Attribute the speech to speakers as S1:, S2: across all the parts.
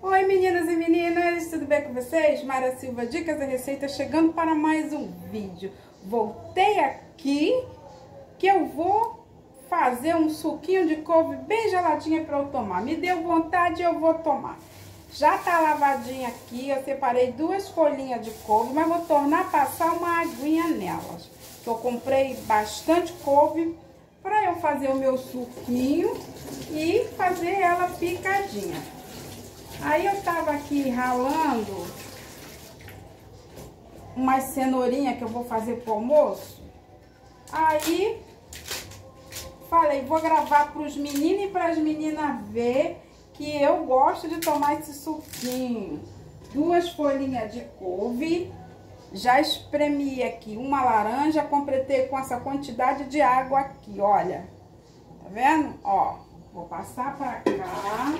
S1: Oi meninas e meninas, tudo bem com vocês? Mara Silva, Dicas e Receitas, chegando para mais um vídeo. Voltei aqui que eu vou fazer um suquinho de couve bem geladinha para eu tomar. Me deu vontade, eu vou tomar. Já tá lavadinha aqui, eu separei duas folhinhas de couve, mas vou tornar a passar uma aguinha nelas. Eu comprei bastante couve para eu fazer o meu suquinho e fazer ela picadinha. Aí eu tava aqui ralando umas cenourinha que eu vou fazer pro almoço. Aí falei, vou gravar pros meninos e pras meninas ver que eu gosto de tomar esse suquinho. Duas folhinhas de couve. Já espremi aqui uma laranja, completei com essa quantidade de água aqui, olha. Tá vendo? Ó, vou passar pra cá.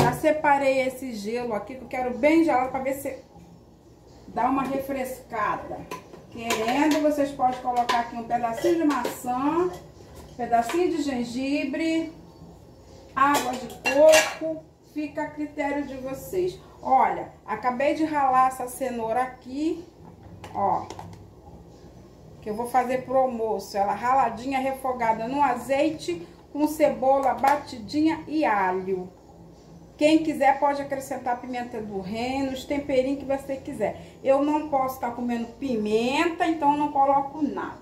S1: Já separei esse gelo aqui, que eu quero bem gelado, para ver se dá uma refrescada. Querendo, vocês podem colocar aqui um pedacinho de maçã, um pedacinho de gengibre, água de coco, fica a critério de vocês. Olha, acabei de ralar essa cenoura aqui, ó, que eu vou fazer pro almoço. Ela raladinha, refogada no azeite, com cebola batidinha e alho. Quem quiser pode acrescentar pimenta do reino, os temperinhos que você quiser. Eu não posso estar comendo pimenta, então não coloco nada.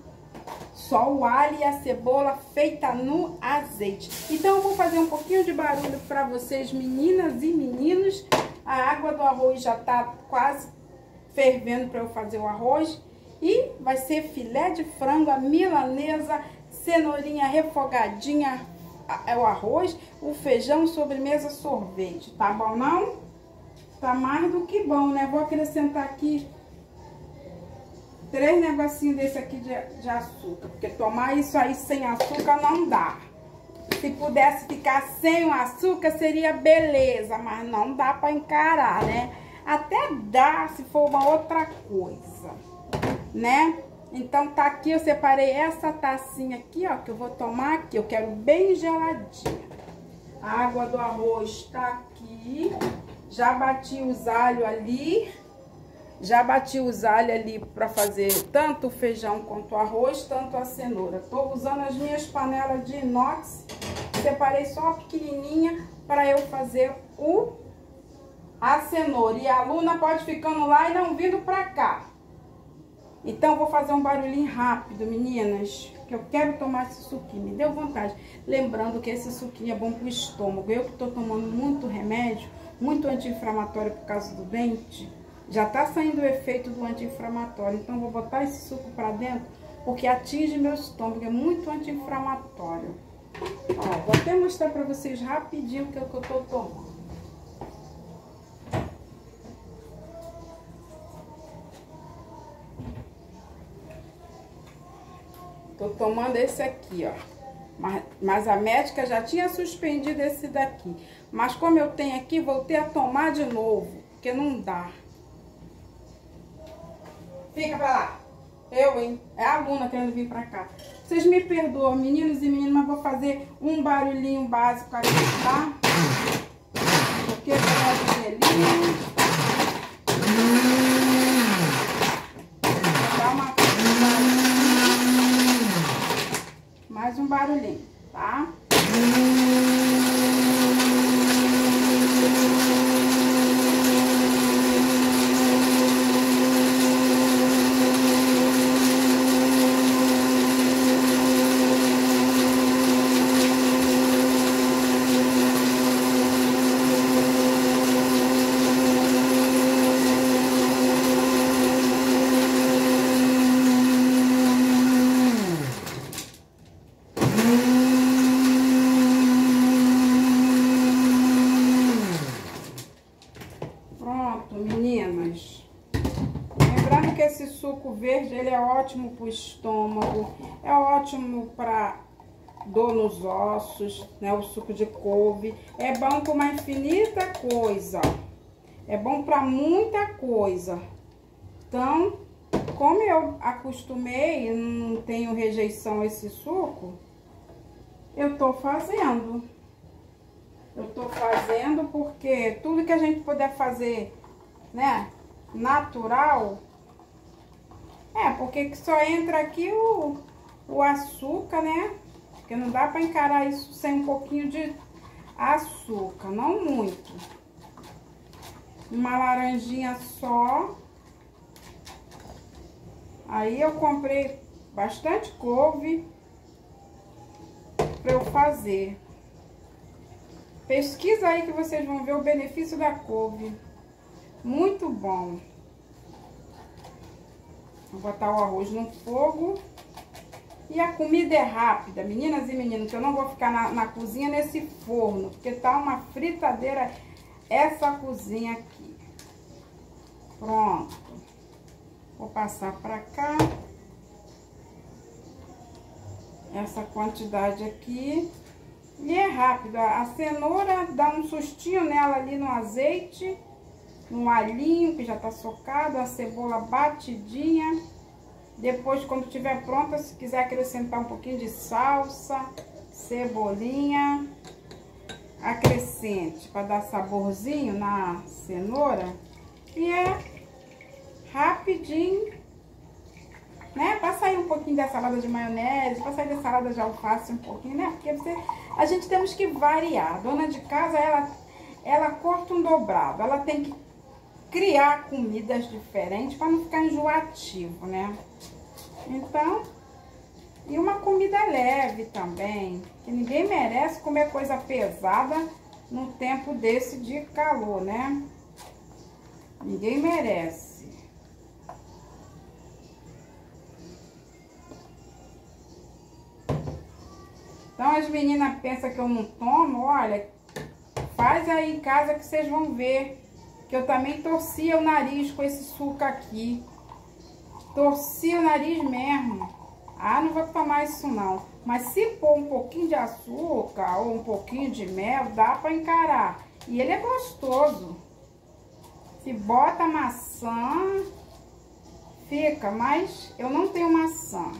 S1: Só o alho e a cebola feita no azeite. Então eu vou fazer um pouquinho de barulho para vocês, meninas e meninos. A água do arroz já tá quase fervendo para eu fazer o arroz. E vai ser filé de frango, a milanesa, cenourinha refogadinha, é o arroz, o feijão, sobremesa, sorvete. Tá bom não? Tá mais do que bom, né? Vou acrescentar aqui três negocinhos desse aqui de, de açúcar. Porque tomar isso aí sem açúcar não dá. Se pudesse ficar sem o açúcar, seria beleza. Mas não dá pra encarar, né? Até dá se for uma outra coisa, né? Então, tá aqui, eu separei essa tacinha aqui, ó, que eu vou tomar aqui. Eu quero bem geladinha. A água do arroz tá aqui. Já bati os alhos ali. Já bati os alhos ali pra fazer tanto o feijão quanto o arroz, tanto a cenoura. Tô usando as minhas panelas de inox. Separei só a pequenininha para eu fazer o a cenoura. E a Luna pode ficando lá e não vindo pra cá. Então, vou fazer um barulhinho rápido, meninas, que eu quero tomar esse suquinho. Me deu vontade. Lembrando que esse suquinho é bom pro estômago. Eu que tô tomando muito remédio, muito anti-inflamatório por causa do dente, já tá saindo o efeito do anti-inflamatório. Então, vou botar esse suco pra dentro, porque atinge meu estômago. É muito anti-inflamatório. Ó, vou até mostrar pra vocês rapidinho o que, é que eu tô tomando. Tomando esse aqui, ó. Mas, mas, a médica já tinha suspendido esse daqui. Mas como eu tenho aqui, voltei a tomar de novo. Porque não dá. Fica pra lá. Eu, hein? É a aluna querendo vir pra cá. Vocês me perdoam, meninos e meninas, mas vou fazer um barulhinho básico aqui, tá? Porque eu vou gelinho. mais um barulhinho, tá? verde ele é ótimo para o estômago, é ótimo para dor nos ossos, né? O suco de couve. É bom para uma infinita coisa. É bom para muita coisa. Então, como eu acostumei, não tenho rejeição a esse suco, eu tô fazendo. Eu tô fazendo porque tudo que a gente puder fazer, né, natural, é, porque só entra aqui o, o açúcar, né? Porque não dá pra encarar isso sem um pouquinho de açúcar, não muito. Uma laranjinha só. Aí eu comprei bastante couve para eu fazer. Pesquisa aí que vocês vão ver o benefício da couve. Muito bom. Vou botar o arroz no fogo. E a comida é rápida, meninas e meninos, que eu não vou ficar na, na cozinha nesse forno, porque tá uma fritadeira essa cozinha aqui. Pronto. Vou passar pra cá. Essa quantidade aqui. E é rápido. A cenoura dá um sustinho nela ali no azeite. Um alhinho que já tá socado. A cebola batidinha. Depois, quando estiver pronta, se quiser acrescentar um pouquinho de salsa, cebolinha, acrescente para dar saborzinho na cenoura. E é rapidinho, né? Para sair um pouquinho da salada de maionese, para sair da salada de alface um pouquinho, né? Porque você, a gente temos que variar. A dona de casa, ela, ela corta um dobrado. Ela tem que criar comidas diferentes para não ficar enjoativo, né? Então, e uma comida leve também, que ninguém merece comer coisa pesada num tempo desse de calor, né? Ninguém merece. Então as meninas pensam que eu não tomo, olha, faz aí em casa que vocês vão ver que eu também torcia o nariz com esse suco aqui. Torci o nariz mesmo. Ah, não vou tomar isso não. Mas se pôr um pouquinho de açúcar ou um pouquinho de mel, dá pra encarar. E ele é gostoso. Se bota maçã, fica. Mas eu não tenho maçã.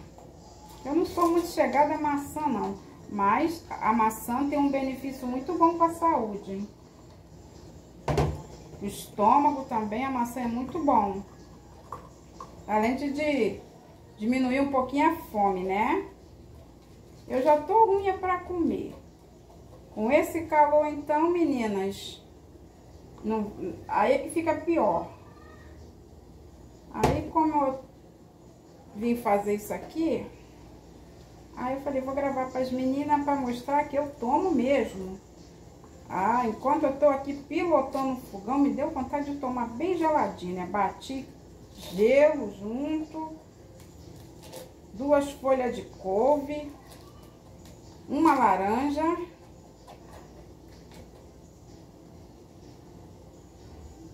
S1: Eu não sou muito chegada a maçã, não. Mas a maçã tem um benefício muito bom para a saúde, hein? O estômago também, a maçã é muito bom. Além de, de diminuir um pouquinho a fome, né? Eu já tô ruim para comer. Com esse calor, então, meninas, não, aí é que fica pior. Aí, como eu vim fazer isso aqui, aí eu falei, vou gravar para as meninas para mostrar que eu tomo mesmo. Ah, enquanto eu tô aqui pilotando o fogão, me deu vontade de tomar bem geladinho, né? Bati gelo junto, duas folhas de couve, uma laranja,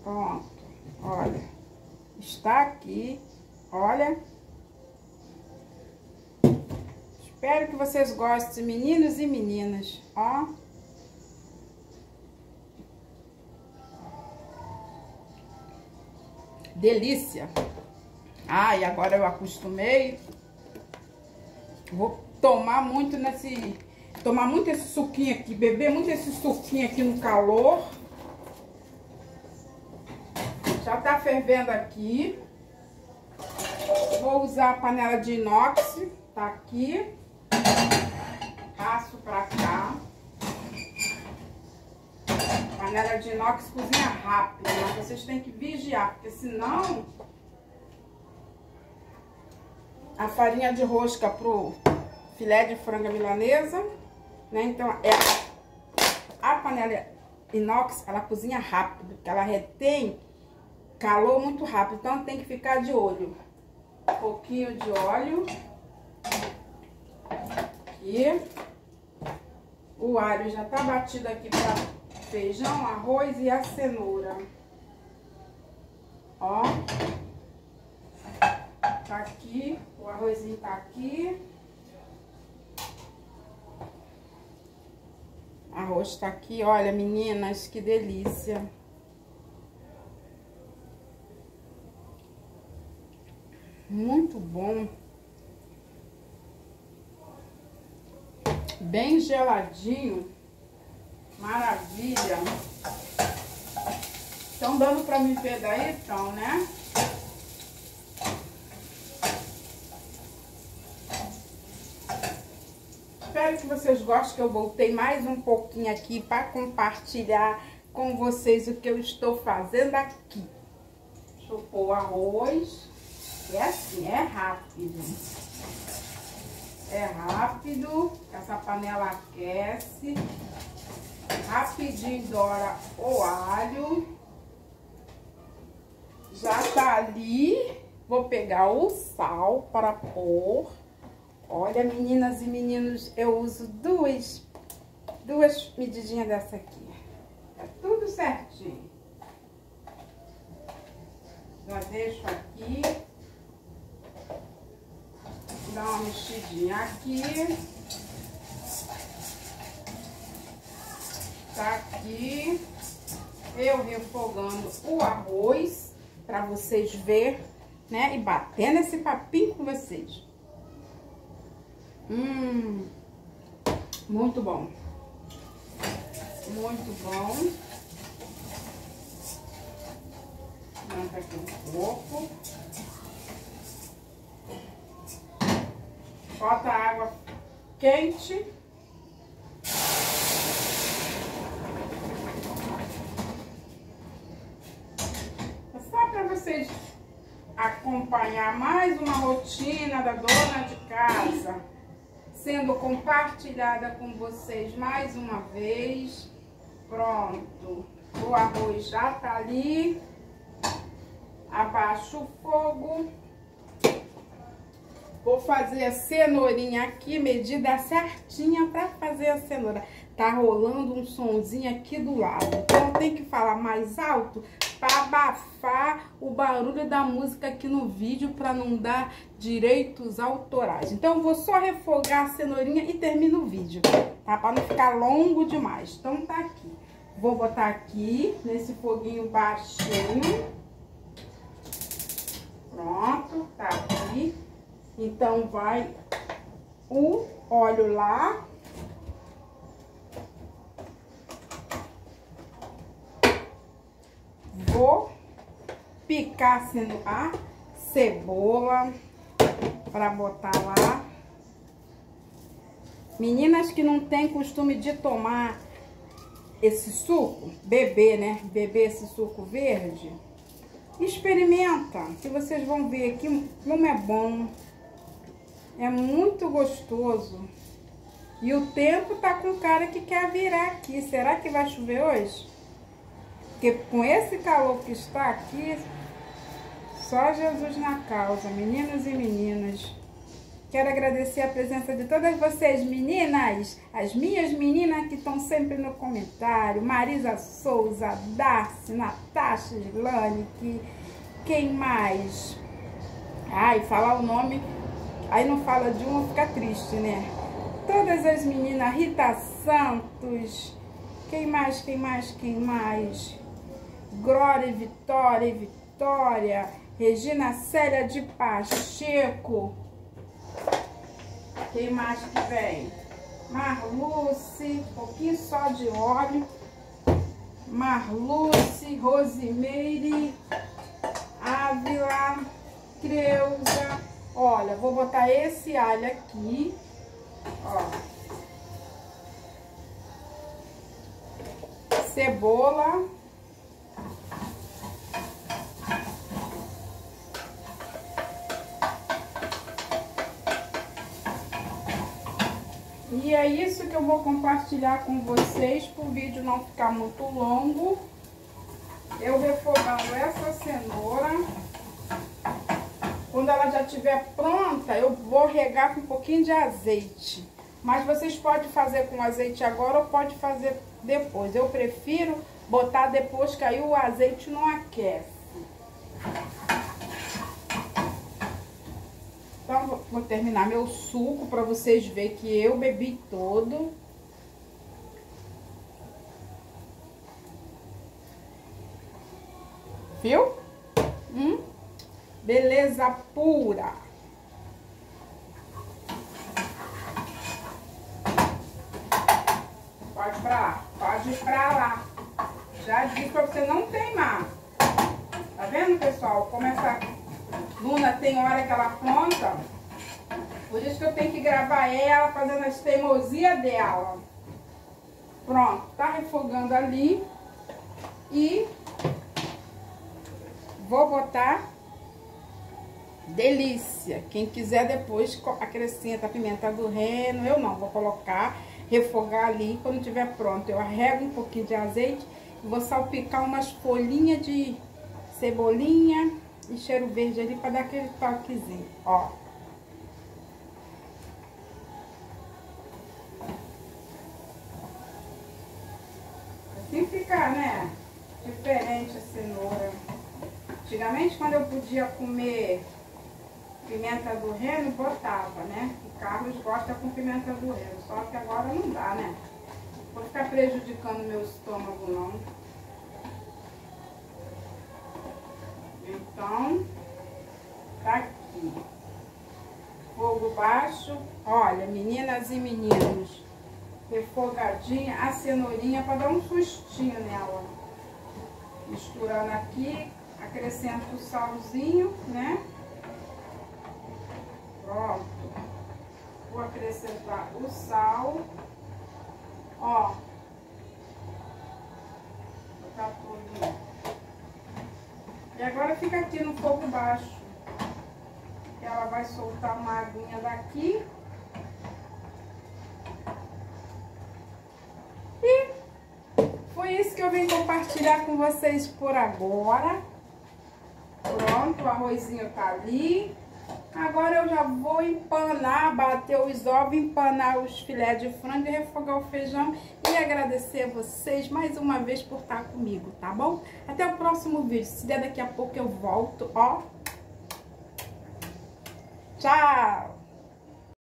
S1: pronto, olha, está aqui, olha, espero que vocês gostem, meninos e meninas, ó. Delícia. Ah, e agora eu acostumei. Vou tomar muito nesse... Tomar muito esse suquinho aqui, beber muito esse suquinho aqui no calor. Já tá fervendo aqui. Vou usar a panela de inox, tá aqui. Passo pra cá. Panela de inox cozinha rápido, mas vocês têm que vigiar, porque senão a farinha de rosca pro filé de franga milanesa, né? Então, é a, panela inox, ela cozinha rápido, porque ela retém calor muito rápido, então tem que ficar de olho. Um pouquinho de óleo. Aqui. O alho já tá batido aqui pra feijão, arroz e a cenoura. Ó. Tá aqui, o arrozinho tá aqui. Arroz tá aqui, olha meninas, que delícia. Muito bom. Bem geladinho. Maravilha! Estão dando pra me ver daí? Então, né? Espero que vocês gostem, que eu voltei mais um pouquinho aqui para compartilhar com vocês o que eu estou fazendo aqui. Deixa eu pôr o arroz. É assim, é rápido. É rápido, essa panela aquece. Rapidinho dora o alho. Já tá ali. Vou pegar o sal para pôr. Olha, meninas e meninos, eu uso duas, duas medidinhas dessa aqui. É tudo certinho. Já deixo aqui. Dá uma mexidinha aqui. Tá aqui. Eu refogando o arroz para vocês verem, né? E batendo esse papinho com vocês. Hum, muito bom. Muito bom. Manta aqui um pouco. Bota água quente. É só para vocês acompanhar mais uma rotina da dona de casa sendo compartilhada com vocês mais uma vez. Pronto, o arroz já tá ali. Abaixo o fogo. Vou fazer a cenourinha aqui, medida certinha para fazer a cenoura. Tá rolando um sonzinho aqui do lado. Então, tem que falar mais alto para abafar o barulho da música aqui no vídeo para não dar direitos autorais. Então, eu vou só refogar a cenourinha e termino o vídeo, tá? Para não ficar longo demais. Então, tá aqui. Vou botar aqui nesse foguinho baixinho. Pronto, tá aqui. Então, vai o óleo lá. Vou picar assim a cebola para botar lá. Meninas que não tem costume de tomar esse suco, beber, né? Beber esse suco verde, experimenta, que vocês vão ver aqui como é bom. É muito gostoso. E o tempo tá com cara que quer virar aqui. Será que vai chover hoje? Porque com esse calor que está aqui, só Jesus na causa, meninos e meninas. Quero agradecer a presença de todas vocês, meninas, as minhas meninas que estão sempre no comentário, Marisa Souza, Darcy, Natasha, Slane, que, quem mais? Ai, falar o nome Aí não fala de uma, fica triste, né? Todas as meninas, Rita Santos, quem mais, quem mais, quem mais? Glória Vitória Vitória, Regina Célia de Pacheco. Quem mais que vem? Marluce, um pouquinho só de óleo. Marluce, Rosimeire, Ávila, Creuza, Olha, vou botar esse alho aqui, ó. Cebola. É isso que eu vou compartilhar com vocês, para o vídeo não ficar muito longo. Eu refogando essa cenoura. Quando ela já estiver pronta, eu vou regar com um pouquinho de azeite. Mas vocês podem fazer com azeite agora ou pode fazer depois. Eu prefiro botar depois que aí o azeite não aquece. Então, vou terminar meu suco para vocês verem que eu bebi todo. Viu? Hum? Beleza pura. Pode pra lá. Pode pra lá. Já disse pra você não teimar. Tá vendo, pessoal? Como essa Luna tem hora que ela planta. Por isso que eu tenho que gravar ela fazendo as teimosias dela. Pronto, tá refogando ali. E vou botar delícia. Quem quiser depois acrescenta a pimenta do reino. Eu não, vou colocar, refogar ali. Quando tiver pronto, eu arrego um pouquinho de azeite e vou salpicar umas folhinhas de cebolinha e cheiro verde ali para dar aquele toquezinho, ó. Assim fica, né, diferente a cenoura. Antigamente, quando eu podia comer pimenta do reino, botava, né? O Carlos gosta com pimenta do reino, só que agora não dá, né? Vou ficar prejudicando meu estômago, não. Então, tá aqui. Fogo baixo. Olha, meninas e meninos, refogadinha a cenourinha para dar um sustinho nela. Misturando aqui, acrescento o salzinho, né? Pronto. Vou acrescentar o sal. Ó. Botar tudo e agora fica aqui no fogo baixo. Ela vai soltar uma aguinha daqui. E foi isso que eu vim compartilhar com vocês por agora. Pronto, o arrozinho tá ali. Agora eu já vou empanar, bater os ovos, empanar os filés de frango e refogar o feijão. E agradecer a vocês mais uma vez por estar comigo, tá bom? Até o próximo vídeo. Se der daqui a pouco eu volto, ó. Tchau!